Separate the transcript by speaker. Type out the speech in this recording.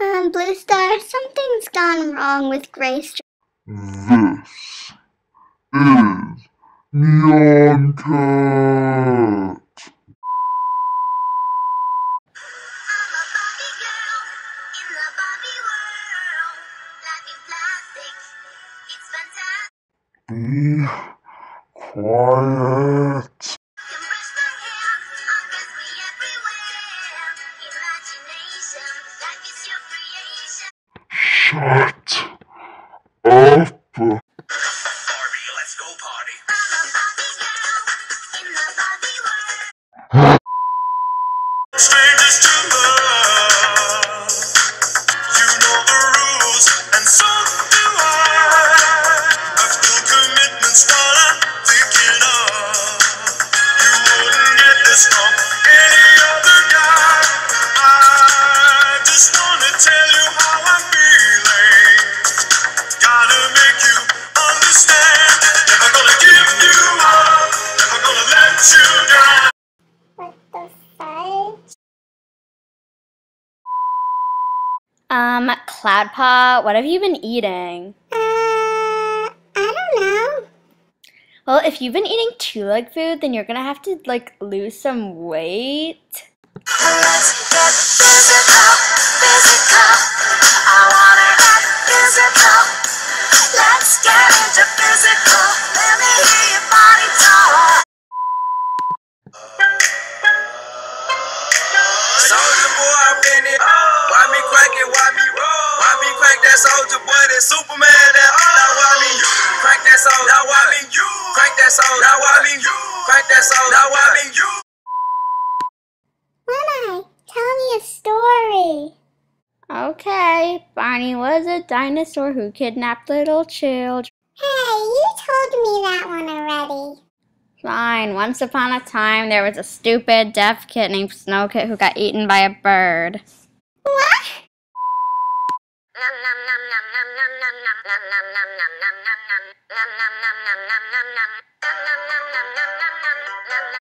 Speaker 1: Um, Bluestar, something's gone wrong with Grace.
Speaker 2: This is Neon Cat. Be quiet. Shut up.
Speaker 3: Barbie, let's go party.
Speaker 4: Um, Cloudpaw, what have you been eating?
Speaker 1: Uh, I don't know.
Speaker 4: Well, if you've been eating two leg food, then you're gonna have to like lose some weight.
Speaker 3: Let's get physical, physical. I wanna get physical. Let's get into physical. Let me hear your Soldier boy, I'm in it. Why me crank it? Why me roll? Why me crank that soldier boy? That Superman? That now why me you crank that soldier? Now why me you crank that soldier? Now why me you crank that soldier? Now why me you?
Speaker 1: Lenai, tell me a story.
Speaker 4: Okay, Barney was a dinosaur who kidnapped little children.
Speaker 1: Hey, you told me that one already.
Speaker 4: Fine, once upon a time there was a stupid deaf kid named Snowkit who got eaten by a bird.
Speaker 1: What?